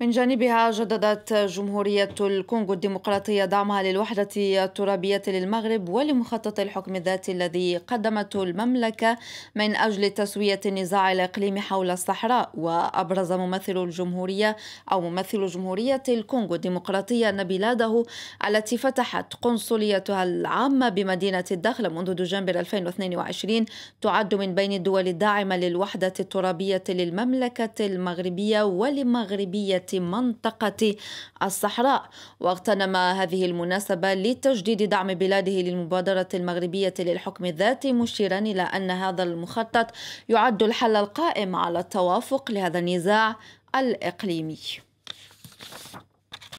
من جانبها جددت جمهورية الكونغو الديمقراطية دعمها للوحدة الترابية للمغرب ولمخطط الحكم الذاتي الذي قدمته المملكة من أجل تسوية النزاع الإقليمي حول الصحراء. وأبرز ممثل الجمهورية أو ممثل جمهورية الكونغو الديمقراطية أن بلاده التي فتحت قنصليتها العامة بمدينة الدخل منذ دجنبر 2022 تعد من بين الدول الداعمة للوحدة الترابية للمملكة المغربية ولمغربية منطقة الصحراء. واغتنم هذه المناسبة لتجديد دعم بلاده للمبادرة المغربية للحكم الذاتي مشيرا إلى أن هذا المخطط يعد الحل القائم على التوافق لهذا النزاع الإقليمي.